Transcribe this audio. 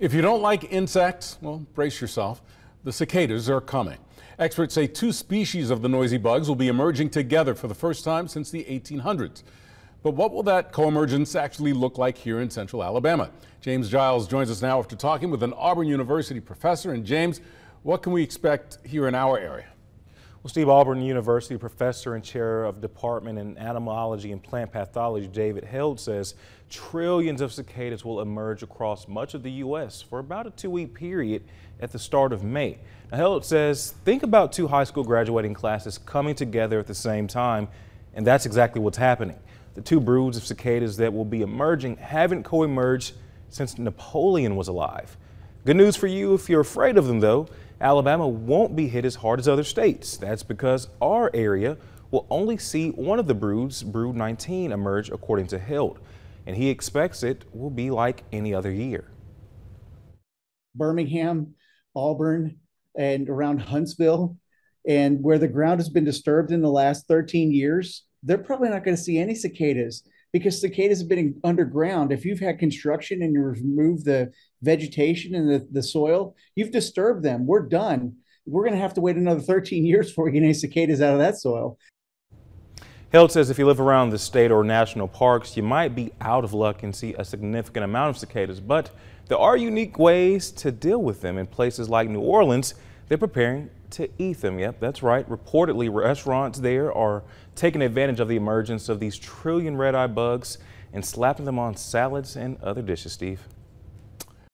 If you don't like insects, well, brace yourself. The cicadas are coming. Experts say two species of the noisy bugs will be emerging together for the first time since the 1800s. But what will that co-emergence actually look like here in central Alabama? James Giles joins us now after talking with an Auburn University professor. And James, what can we expect here in our area? Well, Steve Auburn University professor and chair of Department in Entomology and Plant Pathology, David Held, says trillions of cicadas will emerge across much of the U.S. for about a two-week period at the start of May. Now, Held says, think about two high school graduating classes coming together at the same time, and that's exactly what's happening. The two broods of cicadas that will be emerging haven't co-emerged since Napoleon was alive. Good news for you if you're afraid of them, though. Alabama won't be hit as hard as other states. That's because our area will only see one of the broods, Brood 19, emerge according to Held, and he expects it will be like any other year. Birmingham, Auburn, and around Huntsville, and where the ground has been disturbed in the last 13 years, they're probably not going to see any cicadas because cicadas have been underground. If you've had construction and you remove the vegetation and the, the soil, you've disturbed them. We're done. We're going to have to wait another 13 years before we get any cicadas out of that soil. Held says if you live around the state or national parks, you might be out of luck and see a significant amount of cicadas, but there are unique ways to deal with them in places like New Orleans. They're preparing to eat them. Yep, that's right. Reportedly, restaurants there are taking advantage of the emergence of these trillion red eye bugs and slapping them on salads and other dishes, Steve.